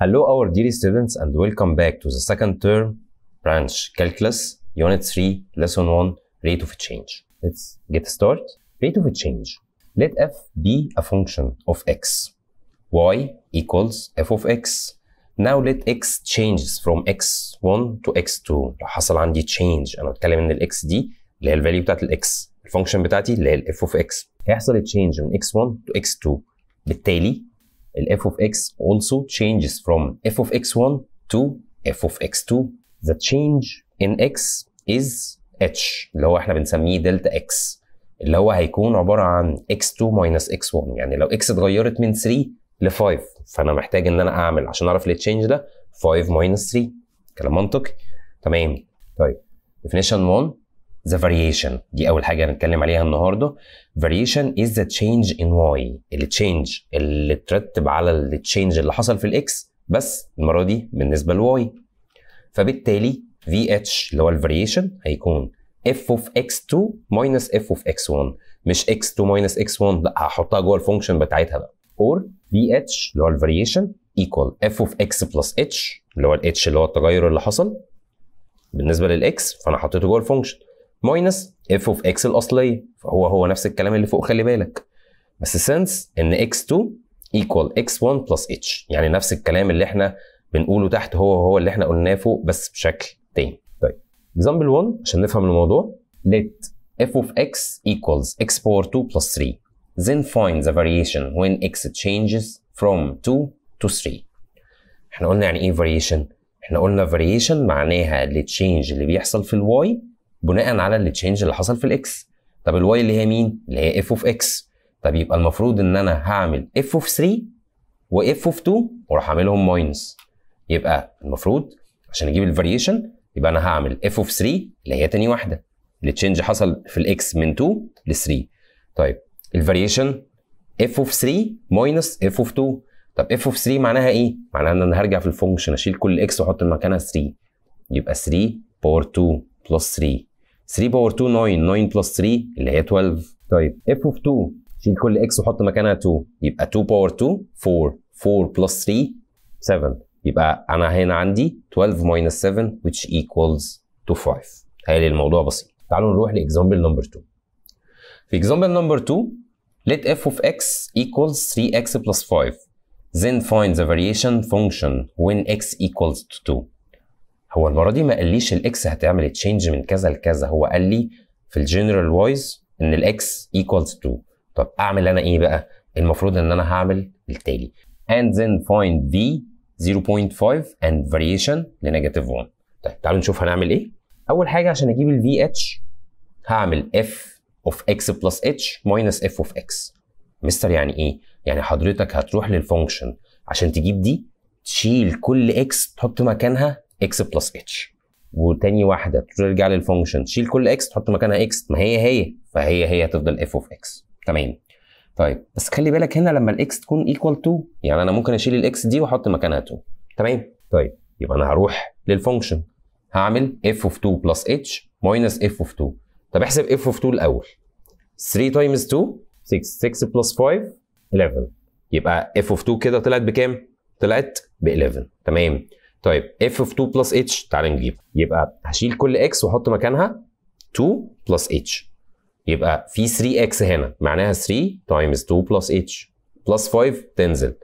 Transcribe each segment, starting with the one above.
Hello, our dear students, and welcome back to the second term branch calculus, unit 3, lesson 1, rate of change. Let's get started. Rate of change. Let f be a function of x. y equals f of x. Now let x changes from x1 to x2. لو حصل عندي change انا بتكلم ان الاكس دي اللي هي الفاليو بتاعت الاكس الفانكشن بتاعتي اللي هي الاف اوف اكس هيحصل change من x1 to x2 بالتالي ال f of x also changes from f of x1 to f of x2. The change in x is h اللي هو إحنا بنسميه delta x اللي هو هيكون عبارة عن x2 minus x1 يعني لو x اتغيرت من 3 ل 5 فأنا محتاج إن أنا أعمل عشان أعرف ال change ده 5 minus 3 كلام منطقي؟ تمام. طيب. definition 1 the variation. دي أول حاجة هنتكلم عليها النهاردة. Variation is the change in y. ال change اللي ترتب على ال change اللي حصل في ال x بس المرة دي بالنسبة ل y فبالتالي VH اللي هو ال variation هيكون f of x2 minus f of x1 مش x2 minus x1 لأ هحطها جوه ال function بتاعتها بقى. Or VH اللي هو ال variation equal f of x plus h اللي هو ال h اللي هو التغير اللي حصل بالنسبة لل x فأنا حطيته جوه ال function minus f of x الأصلية فهو هو نفس الكلام اللي فوق خلي بالك. بس since إن x2 equal x1 plus h يعني نفس الكلام اللي إحنا بنقوله تحت هو هو اللي إحنا قلناه فوق بس بشكل تاني. طيب example 1 عشان نفهم الموضوع let f of x equals x power 2 plus 3 then find the variation when x changes from 2 to 3 إحنا قلنا يعني إيه variation إحنا قلنا variation معناها ال change اللي بيحصل في ال y بناء على ال change اللي حصل في ال x طب ال y اللي هي مين؟ اللي هي f of x طب يبقى المفروض إن أنا هعمل f of 3 و f of 2 وأروح أعملهم minus يبقى المفروض عشان أجيب ال variation يبقى أنا هعمل f of 3 اللي هي تاني واحدة. ال change حصل في ال x من 2 ل 3 طيب ال variation f of 3 minus f of 2 طب f of 3 معناها إيه؟ معناها إن أنا هرجع في ال function أشيل كل x وأحط مكانها 3 يبقى 3 power 2 plus 3 3 power 2 9 9 plus 3 اللي هي 12 طيب f of 2 شيل كل x وحط مكانها 2 يبقى 2 power 2 4 4 plus 3 7 يبقى أنا هنا عندي 12 minus 7 which equals to 5 هاه الموضوع بسيط. تعالوا نروح ل example number 2 في example number 2 let f of x equals 3x plus 5 then find the variation function when x equals to 2 هو المرة دي ما قاليش ال x هتعمل change من كذا لكذا. هو قال لي في ال general wise إن ال x equals 2 طب أعمل أنا إيه بقى؟ المفروض إن أنا هعمل التالي and then find v 0.5 and variation ل negative 1 طيب تعالوا نشوف هنعمل إيه. أول حاجة عشان أجيب ال vh هعمل f of x plus h minus f of x. مستر يعني إيه؟ يعني حضرتك هتروح لل function عشان تجيب دي تشيل كل x تحط مكانها x plus h. وتاني واحدة ترجع لل function تشيل كل x تحط مكانها x. ما هي هي. فهي هي هتفضل f of x. تمام. طيب بس خلي بالك هنا لما ال x تكون equal 2 يعني أنا ممكن أشيل ال x دي وأحط مكانها 2 تمام؟ طيب يبقى أنا هروح لل function هعمل f of 2 plus h minus f of 2 طب احسب f of 2 الأول. 3 times 2 6 6 plus 5 11 يبقى f of 2 كده طلعت بكام؟ طلعت ب 11 تمام. طيب f of 2 plus h تعال نجيب. يبقى هشيل كل x وأحط مكانها 2 plus h. يبقى في 3x هنا معناها 3 times 2 plus h plus 5 تنزل.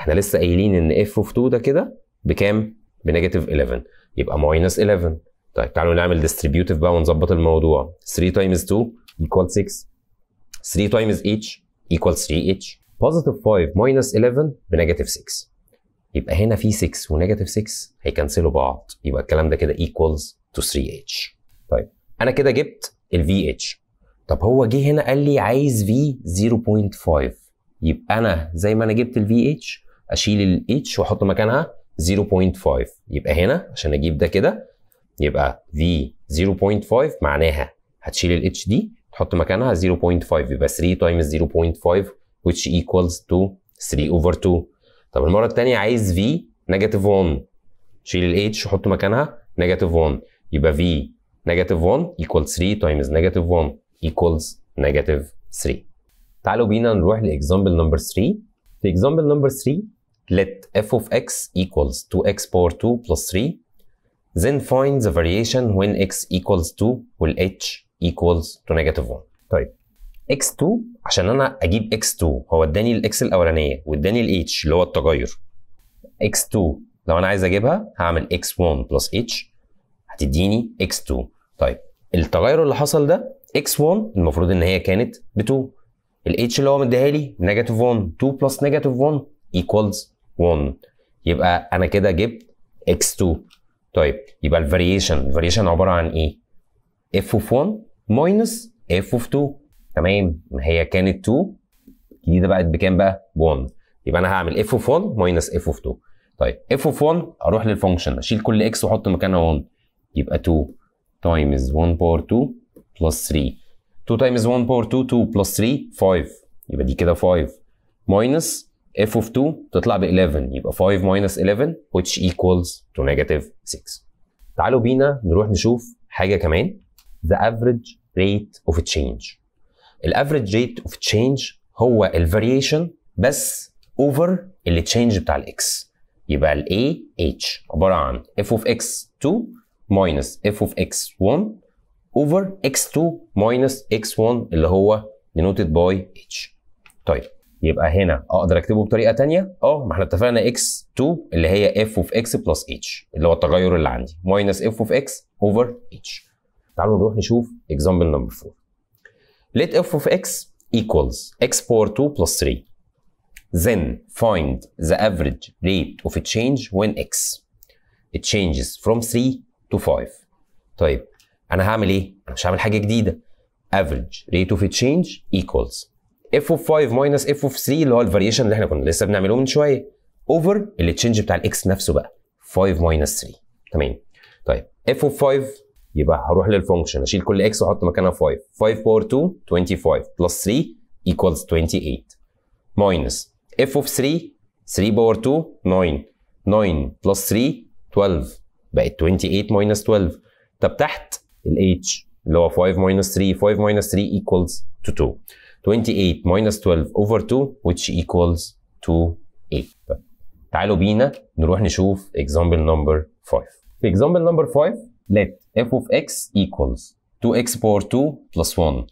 إحنا لسه قايلين إن f of 2 ده كده بكام؟ ب negative 11 يبقى minus 11 طيب تعالوا نعمل distributive بقى ونظبط الموضوع. 3 تايمز 2 equal 6 3 times h equal 3h positive 5 minus 11 ب negative 6 يبقى هنا في 6 و negative 6 هي cancel وا بعض. يبقى الكلام ده كده equals to 3h طيب أنا كده جبت ال VH طب هو جه هنا قال لي عايز V 0.5 يبقى أنا زي ما أنا جبت ال VH أشيل ال H وأحط مكانها 0.5 يبقى هنا عشان أجيب ده كده يبقى V 0.5 معناها هتشيل ال H دي تحط مكانها 0.5 يبقى 3 times 0.5 which equals to 3 over 2 طب المرة التانية عايز V negative 1 شيل ال H وحط مكانها negative 1 يبقى V negative 1 equals 3 times negative 1 equals negative 3 تعالوا بينا نروح ل example number 3 في example number 3 let f of x equals 2x power 2 plus 3 then find the variation when x equals 2 وال h equals to negative 1 طيب. X2 عشان أنا أجيب x2 هو اداني ال x الأولانية واداني ال h اللي هو التغير. X2 لو أنا عايز أجيبها هعمل x1 plus h. هتديني x2 طيب التغير اللي حصل ده x1 المفروض إن هي كانت ب 2 ال h اللي هو مديها لي negative 1 2 plus negative 1 equals 1 يبقى أنا كده جبت x2 طيب يبقى ال variation ال variation عبارة عن إيه؟ F of 1 minus f of 2 تمام؟ ما هي كانت 2 الجديدة بقت بكام بقى؟ ب 1 يبقى أنا هعمل f of 1 minus f of 2 طيب f of 1 أروح للفانكشن أشيل كل x وأحط مكانها 1 يبقى 2 times 1 power 2 plus 3 2 times 1 power 2 2 plus 3 5 يبقى دي كده 5 minus f of 2 تطلع ب 11 يبقى 5 minus 11 which equals to negative 6 تعالوا بينا نروح نشوف حاجة كمان. the average rate of change. ال average rate of change هو ال variation بس over ال change بتاع ال x يبقى ال A H عبارة عن f of x2 minus f of x1 over x2 minus x1 اللي هو denoted by h. طيب يبقى هنا أقدر أكتبه بطريقة ثانية آه ما إحنا اتفقنا x2 اللي هي f of x plus h اللي هو التغير اللي عندي. Minus f of x over h. تعالوا نروح نشوف example number 4 let f of x equals x power 2 plus 3 then find the average rate of a change when x it changes from 3 to 5 طيب أنا هعمل إيه أنا مش هعمل حاجة جديده average rate of a change equals f of 5 minus f of 3 اللي هو ال variation اللي إحنا كنا لسه بنعمله من شوية over ال change بتاع ال x نفسه بقى 5 minus 3 تمام طيب f of 5 يبقى هروح لل function اشيل كل x وأحط مكانها 5 5 power 2 25 plus 3 equals 28 minus f of 3 3 power 2 9 9 plus 3 12 بقت 28 minus 12 طب تحت الاتش اللي هو 5 minus 3 5 minus 3 equals 2 28 minus 12 over 2 which equals 28 تعالوا بينا نروح نشوف example number 5 في example number 5 let f of x equals 2x power 2 plus 1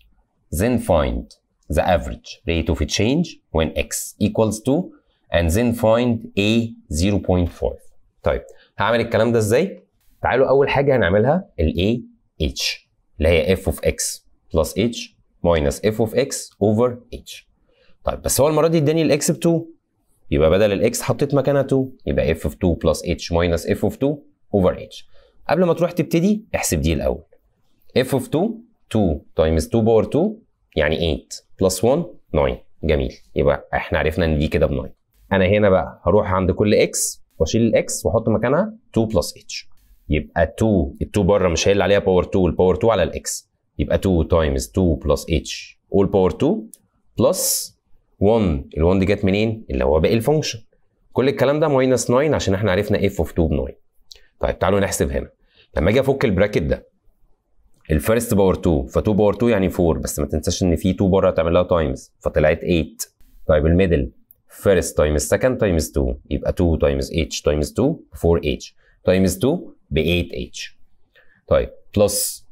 then find the average rate of change when x equals 2 and then find a 0.5 طيب هعمل الكلام ده إزاي تعالوا اول حاجة هنعملها ال h اللي هي f of x plus h minus f of x over h طيب بس هو المره دي اداني ال x ب 2 يبقى بدل ال x حطيت مكانها 2 يبقى f of 2 plus h minus f of 2 over h قبل ما تروح تبتدي احسب دي الأول. F of 2 2 times 2 power 2 يعني 8 plus 1 9 جميل. يبقى إحنا عرفنا إن دي كده ب 9 أنا هنا بقى هروح عند كل x وأشيل ال x وأحط مكانها 2 plus h. يبقى 2 ال 2 بره مش هي اللي عليها power 2 ال power 2 على ال x يبقى 2 times 2 plus h. all power 2 plus 1 ال 1 دي جت منين؟ اللي هو باقي ال function كل الكلام ده minus 9 عشان إحنا عرفنا f of 2 ب 9 طيب تعالوا نحسب هنا. لما أجي افك ال bracket ده ال first power 2 ف 2 power 2 يعني 4 بس ما تنساش ان في 2 بره هتعمل لها times فطلعت 8 طيب ال middle first times second times 2 يبقى 2 times h times 2 4h times 2 ب 8h طيب plus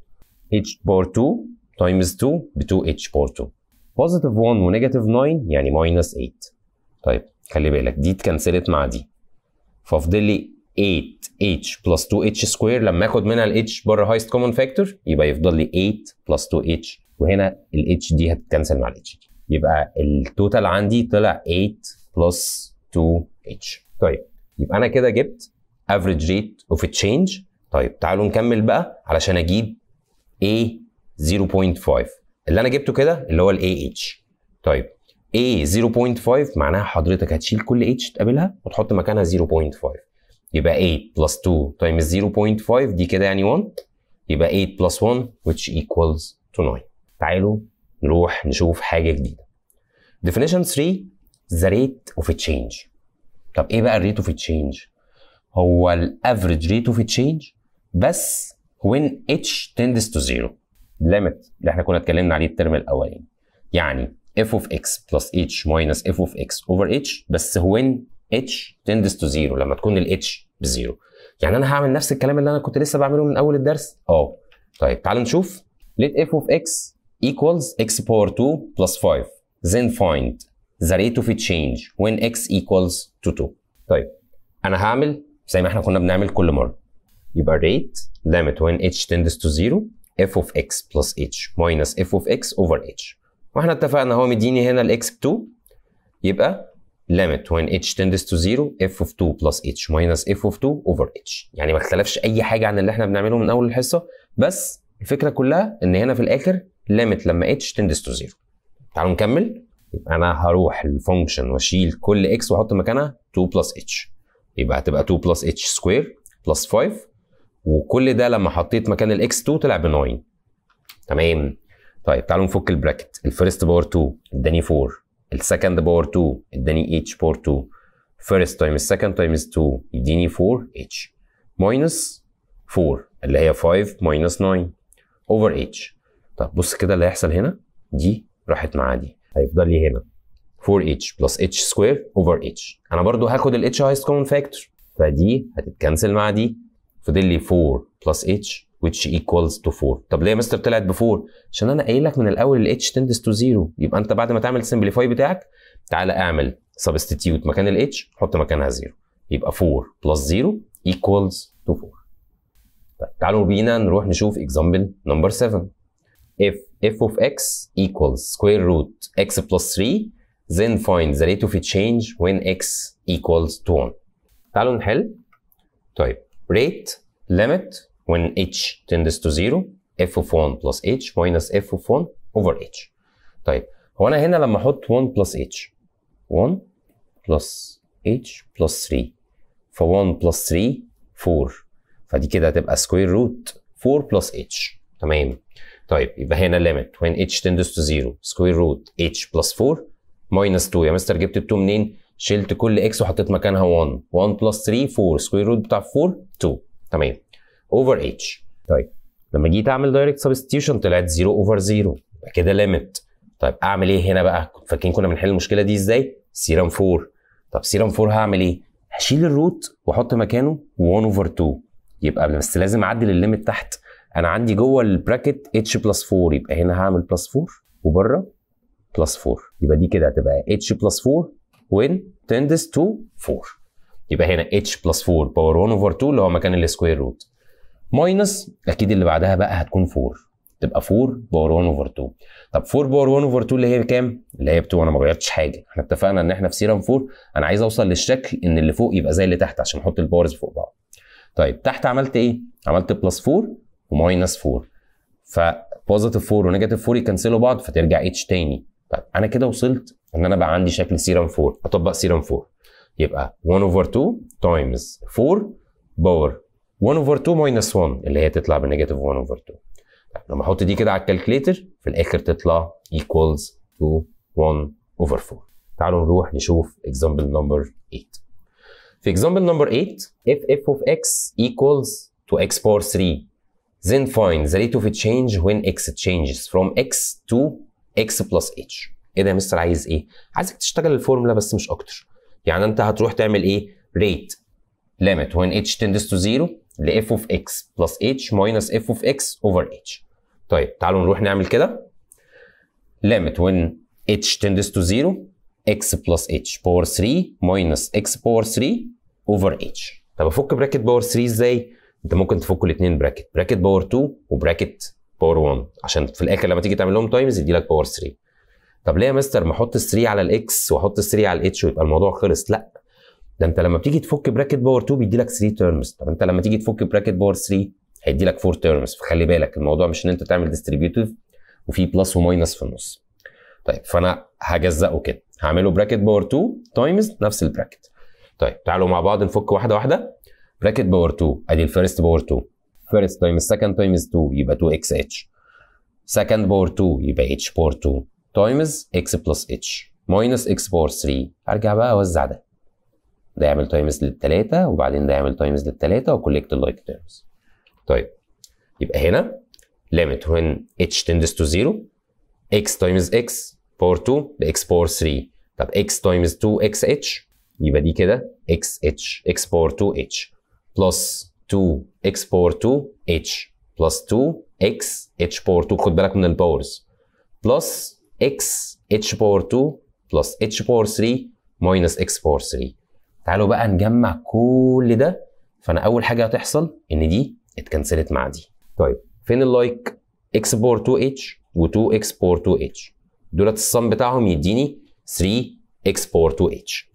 h power 2 times 2 ب 2h power 2 positive 1 و negative 9 يعني minus 8 طيب خلي بالك دي ات cancel ت مع دي. ففضل لي 8h plus 2h square لما آخد منها ال h بره highest common factor يبقى يفضل لي 8 plus 2h وهنا ال h دي هتت cancel مع ال h. يبقى ال total عندي طلع 8 بلس 2h طيب يبقى أنا كده جبت average rate of change. طيب تعالوا نكمل بقى علشان أجيب a 0.5 اللي أنا جبته كده اللي هو ال AH طيب A 0.5 معناها حضرتك هتشيل كل H تقابلها وتحط مكانها 0.5 يبقى 8 plus 2 times 0.5 دي كده يعني 1 يبقى 8 plus 1 which equals to 9 تعالوا نروح نشوف حاجة جديدة. Definition 3 the rate of a change. طب إيه بقى ال rate of change هو ال average rate of change بس when h tends to 0 limit اللي إحنا كنا اتكلمنا عليه ال term الأولاني. يعني f of x plus h minus f of x over h بس when h tends to 0 لما تكون ال h ب zero. يعني أنا هعمل نفس الكلام اللي أنا كنت لسه بعمله من أول الدرس؟ آه طيب تعالوا نشوف. Let f of x equals x power 2 plus 5 then find the rate of change when x equals to 2 طيب أنا هعمل زي ما إحنا كنا بنعمل كل مرة. يبقى rate limit when h tends to 0 f of x plus h minus f of x over h. وإحنا اتفقنا هو مديني هنا ال x ب 2 يبقى limit when h tends to 0 f of 2 plus h minus f of 2 over h. يعني ما اختلفش أي حاجة عن اللي إحنا بنعمله من أول الحصة بس الفكرة كلها إن هنا في الآخر limit لما h tends to 0 تعالوا نكمل. يبقى أنا هروح ال function وأشيل كل x وأحط مكانها 2 plus h. يبقى هتبقى 2 plus h square plus 5 وكل ده لما حطيت مكان ال x 2 طلع ب 9 تمام؟ طيب تعالوا نفك ال bracket ال first power 2 اداني 4 ال second power 2 اداني h power 2 first times second times 2 يديني 4 اتش minus 4 اللي هي 5 minus 9 over h طب بص كده اللي هيحصل هنا. دي راحت مع دي هيفضل لي هنا. 4h plus h square over h. أنا برضو هاخد ال h common factor. فدي هتت cancel مع دي فاضل لي 4 plus h which equals to 4 طب ليه يا مستر طلعت ب 4 عشان أنا قايل لك من الأول ال h tends to 0 يبقى أنت بعد ما تعمل ال simplify بتاعك تعالى اعمل substitute مكان ال h حط مكانها 0 يبقى 4 بلس 0 equals to 4 طيب تعالوا بينا نروح نشوف example number 7 if f of x equals square root x plus 3 then find the rate of change when x equals to 1 تعالوا نحل. طيب rate limit when h tends to 0 f of 1 plus h minus f of 1 over h طيب هو أنا هنا لما أحط 1 plus h 1 plus h plus 3 ف 1 plus 3 4 فدي كده هتبقى square root 4 plus h تمام طيب يبقى هنا limit when h tends to 0 square root h plus 4 minus 2 يا مستر جبت ال 2 منين؟ شلت كل x وحطيت مكانها 1 1 plus 3 4 square root بتاع 4 2 تمام over h. طيب لما جيت أعمل direct substitution طلعت 0 over 0 يبقى كده limit طيب أعمل إيه هنا بقى؟ فاكرين كنا بنحل المشكلة دي إزاي؟ theorem 4 طب theorem 4 هعمل إيه؟ هشيل ال root وأحط مكانه 1 over 2 يبقى بس لازم اعدل ال limit تحت. أنا عندي جوه ال bracket h plus 4 يبقى هنا هعمل plus 4 وبره plus 4 يبقى دي كده هتبقى h plus 4 when tends to 4 يبقى هنا h plus 4 power 1 over 2 اللي هو مكان ال square root minus أكيد اللي بعدها بقى هتكون 4 تبقى 4 power 1 over 2 طب 4 power 1 over 2 اللي هي كام؟ اللي هي ب 2 أنا ما غيرتش حاجة. إحنا اتفقنا إن إحنا في theorem 4 أنا عايز أوصل للشكل إن اللي فوق يبقى زي اللي تحت عشان أحط ال powers فوق بعض. طيب تحت عملت إيه؟ عملت بلس 4 وماينس 4 فبوزيتيف 4 ونيجاتيف 4 يكنسلوا بعض فترجع اتش تاني. طيب أنا كده وصلت إن أنا بقى عندي شكل theorem 4 أطبق theorem 4 يبقى 1 over 2 times 4 power 1 over 2 minus 1 اللي هي تطلع ب negative 1 over 2 طيب لما أحط دي كده على ال calculator في الآخر تطلع equals to 1 over 4 تعالوا نروح نشوف example number 8 في example number 8 if f of x equals to x power 3 then find the rate of change when x changes from x to x plus h. إيه ده يا مستر؟ عايز إيه؟ عايزك تشتغل الفورمولا بس مش أكتر. يعني أنت هتروح تعمل إيه؟ rate limit. When h tends to 0 ل f of x plus h minus f of x over h. طيب تعالوا نروح نعمل كده. limit when h tends to 0 x plus h power 3 minus x power 3 over h. طب افك bracket power 3 إزاي؟ انت ممكن تفكوا الاثنين bracket bracket power 2 و bracket power 1 عشان في الآخر لما تيجي تعمل لهم times يدي لك power 3 طب ليه يا مستر ما أحط ال 3 على ال x وأحط ال 3 على الاتش ويبقى الموضوع خلص؟ لا. ده انت لما بتيجي تفك bracket power 2 بيدي لك 3 terms طب انت لما تيجي تفك bracket power 3 هيدي لك 4 terms فخلي بالك الموضوع مش إن انت تعمل distributive وفي plus و minus في النص. طيب فأنا هجزئه كده. هعمله bracket power 2 times نفس ال bracket. طيب تعالوا مع بعض نفك واحدة واحدة. bracket power 2 أدي ال first power 2 first times second times 2 يبقى 2 x h second power 2 يبقى h power 2 times x plus h minus x power 3 أرجع بقى أوزع ده. ده يعمل times للثلاثه وبعدين ده يعمل times للثلاثه و collect ال like terms طيب يبقى هنا limit when h tends to 0 x times x power 2 ب x power 3 طب x times 2 x h يبقى دي كده x h x power 2 h. plus 2 x power 2 h plus 2 x h power 2 خد بالك من ال powers plus x h power 2 plus h power 3 minus x power 3 تعالوا بقى نجمع كل ده. فأنا أول حاجة هتحصل إن دي اتكنسلت مع دي. طيب فين ال like power 2 h و2 x power 2 h دولت ال sum بتاعهم يديني 3 x power 2 h.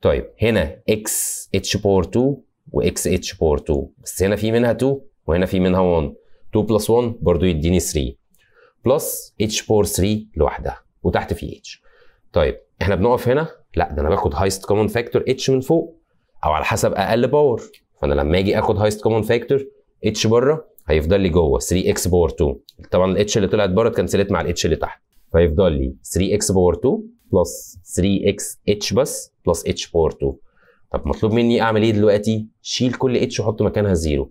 طيب هنا x h power 2 و x h power 2 بس هنا في منها 2 وهنا في منها 1 2 plus 1 برضو يديني 3 plus h power 3 لوحدها وتحت في h. طيب إحنا بنقف هنا؟ لا ده أنا باخد highest common factor h من فوق أو على حسب أقل power فانا لما أجي اخد highest common factor h بره هيفضل لي جوه 3x power 2 طبعا الاتش اللي طلعت بره اتكنسلت مع الاتش اللي تحت. فيفضل لي 3x power 2 plus 3x h بس plus h power 2 طب مطلوب مني اعمل إيه دلوقتي؟ شيل كل h وحط مكانها 0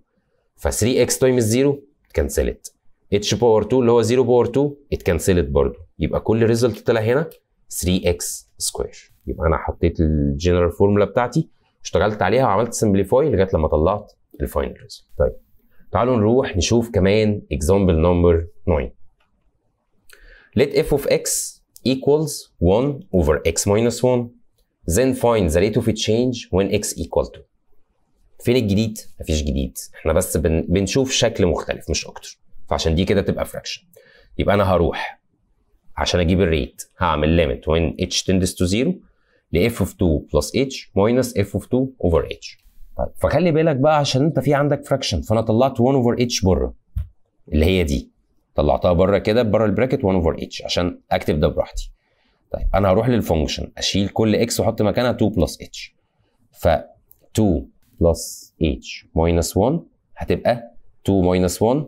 ف 3x times 0 اتكنسلت. H power 2 اللي هو 0 power 2 اتكنسلت برضه. يبقى كل result طلع هنا 3x square يبقى أنا حطيت ال general formula بتاعتي اشتغلت عليها وعملت simplify لغاية لما طلعت ال final result طيب تعالوا نروح نشوف كمان example number 9 let f of x equals 1 over x minus 1 then find the rate of change when x equal to فين الجديد؟ مفيش جديد. إحنا بس بن... بنشوف شكل مختلف مش أكتر. فعشان دي كده تبقى fraction يبقى أنا هروح عشان أجيب ال rate هعمل limit when h tends to 0 ل f of 2 plus h minus f of 2 over h. طيب فخلي بالك بقى عشان أنت في عندك fraction فأنا طلعت 1 over h بره اللي هي دي. طلعتها بره كده بره ال bracket 1 over h عشان اكتب ده براحتي. طيب أنا هروح لل function أشيل كل x وأحط مكانها 2 plus h. ف 2 plus h minus 1 هتبقى 2 minus 1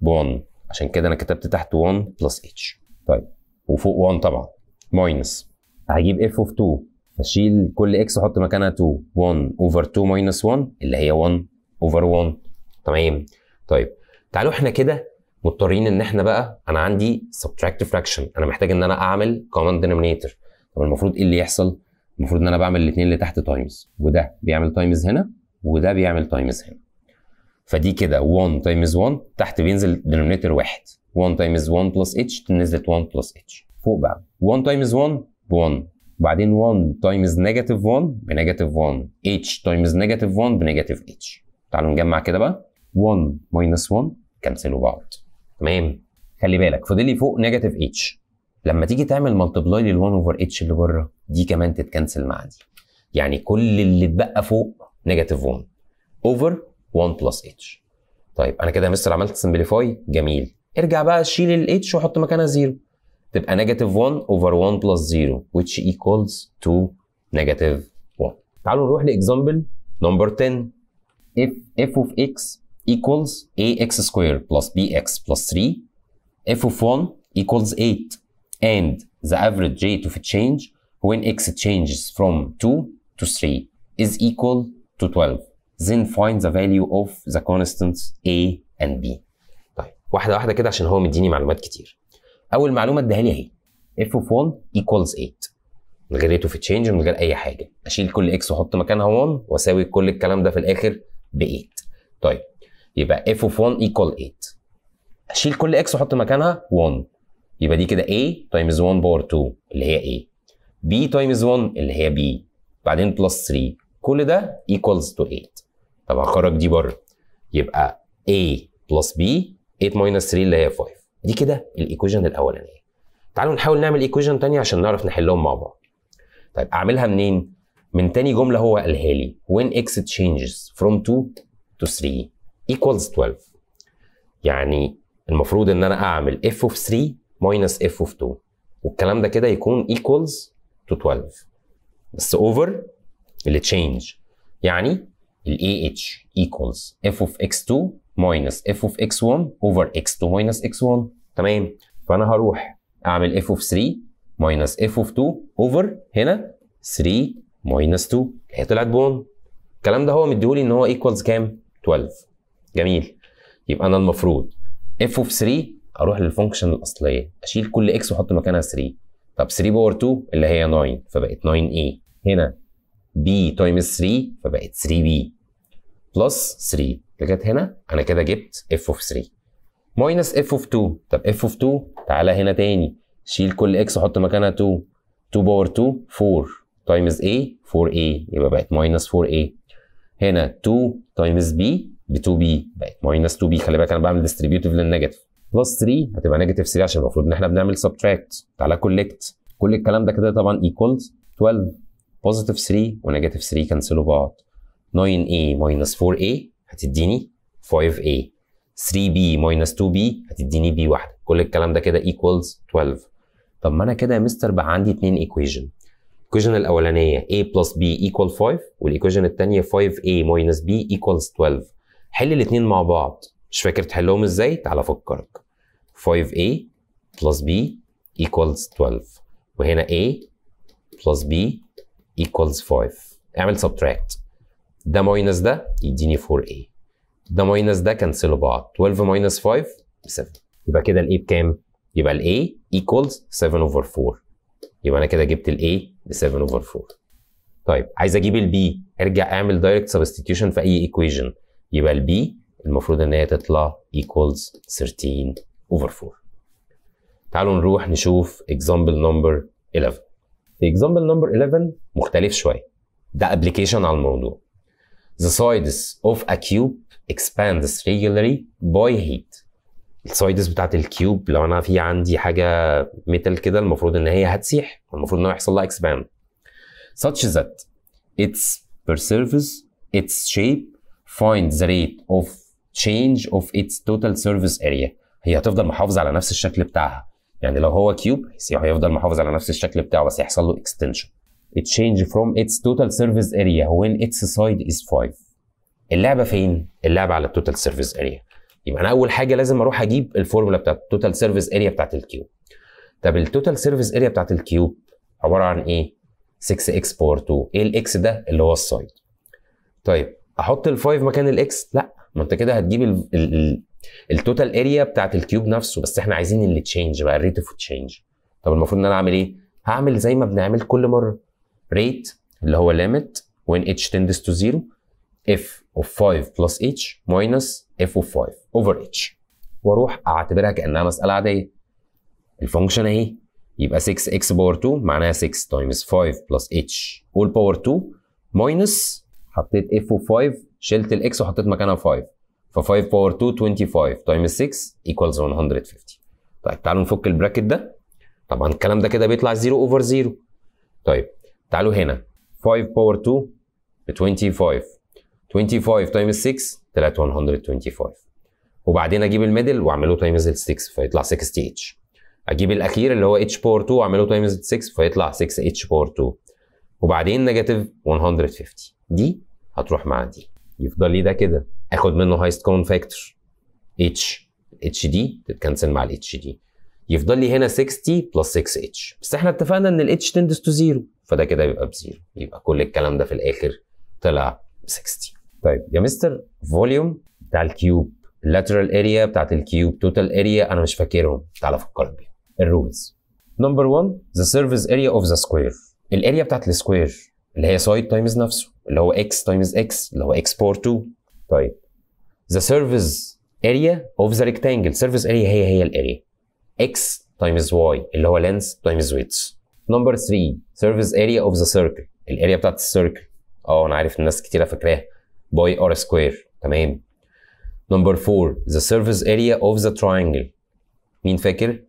ب 1 عشان كده أنا كتبت تحت 1 plus h. طيب وفوق 1 طبعا. minus هجيب f of 2 اشيل كل x وأحط مكانها 2 1 over 2 minus 1 اللي هي 1 over 1 تمام؟ طيب. تعالوا إحنا كده مضطرين إن إحنا بقى أنا عندي subtract fraction. أنا محتاج إن أنا أعمل common denominator. طب المفروض إيه اللي يحصل؟ المفروض إن أنا بعمل الاثنين اللي تحت times وده بيعمل times هنا وده بيعمل times هنا. فدي كده 1 times 1 تحت بينزل denominator واحد. 1 times 1 plus h نزلت 1 plus h فوق بقى 1 times 1 ب 1 وبعدين 1 times negative 1 ب negative 1 h times negative 1 ب negative h تعالوا نجمع كده بقى. 1 minus 1 كنسلوا بعض. تمام؟ خلي بالك فاضل لي فوق negative h لما تيجي تعمل multiply لل 1 over h اللي بره دي كمان تتكنسل مع دي. يعني كل اللي اتبقى فوق negative 1 over 1 plus h طيب أنا كده يا مستر عملت simplify جميل. ارجع بقى شيل الاتش وحط مكانها 0 تبقى نيجاتيف 1 اوفر 1 بلس 0 which equals to نيجاتيف 1 تعالوا نروح لاكزامبل نمبر 10 if f of x equals ax squared plus bx plus 3 f of 1 equals 8 and the average rate of change when x changes from 2 to 3 is equal to 12 then find the value of the constants a and b طيب واحدة واحدة كده عشان هو مديني معلومات كتير. أول معلومة اديها لي أهي. F of 1 equals 8 من غير rate of change من غير أي حاجة. أشيل كل x وأحط مكانها 1 وأساوي كل الكلام ده في الآخر ب 8 طيب يبقى f of 1 equal 8 أشيل كل x وأحط مكانها 1 يبقى دي كده a times 1 باور 2 اللي هي a. B times 1 اللي هي b. بعدين plus 3 كل ده equals to 8 طب هخرج دي بره. يبقى a plus b 8 minus 3 اللي هي 5 دي كده ال equation الأولانية. تعالوا نحاول نعمل equation تانية عشان نعرف نحلهم مع بعض. طيب أعملها منين؟ من تاني جملة هو قالها لي. When x changes from 2 to 3 equals 12 يعني المفروض إن أنا أعمل f of 3 minus f of 2 والكلام ده كده يكون equals to 12 بس over اللي change. يعني ال AH equals f of x2 minus f of x1 over x2 minus x1 تمام؟ فأنا هروح أعمل f of 3 minus f of 2 over هنا 3 minus 2 هي طلعت ب 1 الكلام ده هو مديهولي إن هو equals كام؟ 12 جميل. يبقى أنا المفروض f of 3 أروح لل function الأصلية. أشيل كل x وأحط مكانها 3 طب 3 power 2 اللي هي 9 فبقت 9a هنا b times 3 فبقت 3b plus 3 لغاية هنا أنا كده جبت f of 3 minus f of 2 طب f of 2 تعالى هنا تاني. شيل كل x وحط مكانها 2 2 power 2 4 times a 4a يبقى بقت minus 4a هنا 2 times b ب 2b بقت minus 2b خلي بالك أنا بعمل distributive لل negative plus 3 هتبقى negative 3 عشان المفروض إن إحنا بنعمل subtract تعالى collect كل الكلام ده كده طبعا equals 12 positive 3 و negative 3 كنسلوا بعض. 9a minus 4a هتديني 5a 3b minus 2b هتديني b واحدة كل الكلام ده كده equals 12 طب ما أنا كده يا مستر بقى عندي اتنين equation ال equation الأولانية a plus b equal 5 وال equation الثانية 5a plus b equals 12 حل الاثنين مع بعض. مش فاكر تحلهم إزاي؟ تعال أفكرك. 5a plus b equals 12 وهنا a plus b equals 5 اعمل subtract. ده minus ده يديني 4a ده minus ده كنسلوا بعض 12 minus 5 ب 7 يبقى كده ال a بكام؟ يبقى ال a equals 7 over 4 يبقى أنا كده جبت ال a ب 7 over 4 طيب عايز أجيب ال b ارجع أعمل direct substitution في أي equation يبقى ال b المفروض إن هي تطلع equals 13 over 4 تعالوا نروح نشوف example number 11 في example number 11 مختلف شوية. ده application على الموضوع. The sides of a cube expands regularly. By heat. ال sides بتاعت ال cube لو أنا في عندي حاجة metal كده المفروض إن هي هتسيح المفروض ان هو يحصل لها expand. Such that its preserves its shape find the rate of change of its total surface area. هي هتفضل محافظة على نفس الشكل بتاعها. يعني لو هو cube هيفضل محافظ على نفس الشكل بتاعه بس يحصل له extension. It change from its total surface area when its side is 5 اللعبة فين؟ اللعبة على ال total surface area يبقى أنا أول حاجة لازم أروح أجيب الفورمولا بتاعت التوتال سيرفيس اريا بتاعت الكيوب طب التوتال سيرفيس اريا بتاعت الكيوب عبارة عن إيه؟ 6 x power 2 إيه ال x ده؟ اللي هو ال side طيب أحط ال5 مكان ال x لأ ما أنت كده هتجيب ال total area بتاعت ال cube نفسه. بس إحنا عايزين ال change بقى ال rate of change طب المفروض إن أنا أعمل إيه؟ هعمل زي ما بنعمل كل مرة. rate اللي هو limit when h tends to 0 f of 5 plus h minus f of 5 over h. وأروح اعتبرها كأنها مسألة عادية. ال function اهي. يبقى 6x power 2 معناها 6 times 5 plus h all power 2 minus حطيت f of 5 شلت ال x وحطيت مكانها 5 ف 5 power 2 25 times 6 equals 150 طيب تعالوا نفك ال bracket ده. طبعا الكلام ده كده بيطلع 0 over 0 طيب تعالوا هنا. 5 باور 2 ب 25 25 times 6 طلعت 125 وبعدين أجيب ال middle وأعمله times ال 6 فيطلع 60 اتش أجيب الأخير اللي هو h power 2 وأعمله times 6 فيطلع 6 h power 2 وبعدين negative 150 دي هتروح مع دي. يفضل لي ده كده. آخد منه highest common factor h h دي تتكنسل مع ال h دي يفضل لي هنا 60 plus 6 h بس إحنا اتفقنا إن ال h tends to 0 فده كده يبقى ب zero. يبقى كل الكلام ده في الآخر طلع 60 طيب يا mister volume بتاع ال cube ال lateral area بتاعت ال cube total area أنا مش فاكرهم. تعال افكرك بيهم. ال rules number 1 the surface area of the square ال area بتاعت ال square اللي هي side times نفسه اللي هو x times x اللي هو x power 2 طيب the surface area of the rectangle surface area هي هي ال area. x times y اللي هو length times width. number 3 surface area of the circle ال area بتاعت ال circle آه أنا عارف الناس كتيرة فاكراها. pi r square تمام. number 4 the surface area of the triangle مين فاكر؟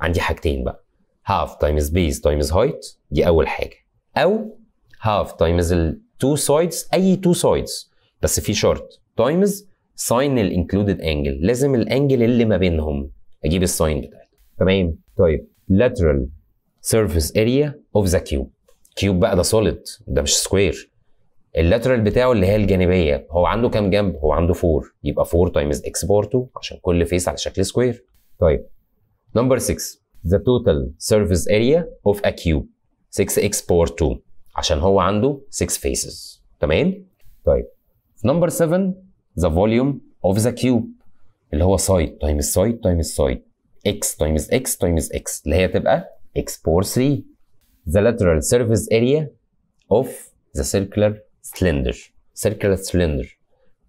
عندي حاجتين بقى. Half times base times height. دي أول حاجة. أو half times ال two sides. أي two sides. بس في شرط times sin ال included angle. لازم ال angle اللي ما بينهم. أجيب ال sin بتاعته تمام. طيب. Lateral. Surface area of the cube. cube بقى ده solid ده مش square ال lateral بتاعه اللي هي الجانبية هو عنده كام جنب؟ هو عنده 4 يبقى 4 times x power 2 عشان كل face على شكل square طيب نمبر 6 the total surface area of a cube 6x باور 2 عشان هو عنده 6 faces. تمام؟ طيب في نمبر 7 the volume of the cube اللي هو side تايمز side تايمز side x تايمز x تايمز x اللي هي تبقى باور 3 the lateral surface area of the circular cylinder. Circular cylinder.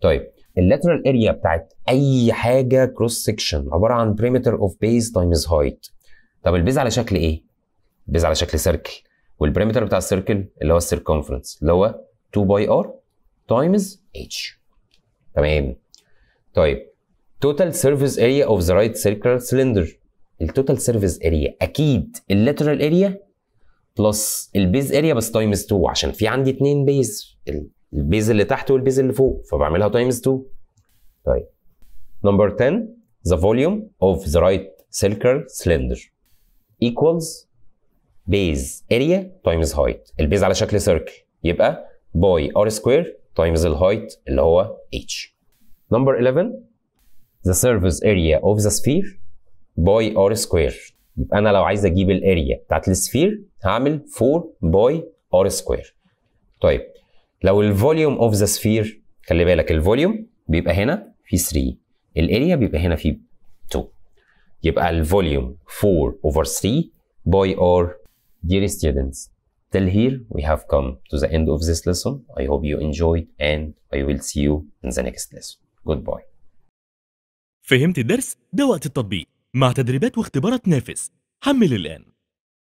طيب ال lateral area بتاعت أي حاجة cross section عبارة عن perimeter of base times height. طب ال base على شكل إيه؟ ال base على شكل circle وال perimeter بتاع ال circle اللي هو ال circumference اللي هو 2 pi r times h تمام. طيب total surface area of the right circular cylinder. ال total surface area أكيد ال lateral area plus ال base area بس times 2 عشان في عندي اتنين base ال base اللي تحت وال base اللي فوق فبعملها times 2 طيب. number 10 the volume of the right circular cylinder equals base area times height. ال base على شكل circle يبقى pi r square times ال height اللي هو h. Number 11 the surface area of the sphere pi r square. يبقى أنا لو عايز أجيب ال area بتاعت ال sphere هعمل 4 pi r square. طيب لو ال volume of the sphere خلي بالك ال volume بيبقى هنا في 3 ال area بيبقى هنا في 2 يبقى ال volume 4 over 3 pi r dear students till here we have come to the end of this lesson. I hope you enjoyed and I will see you in the next lesson. Goodbye. فهمت الدرس؟ ده وقت التطبيق. مع تدريبات واختبارات نافس حمل الآن.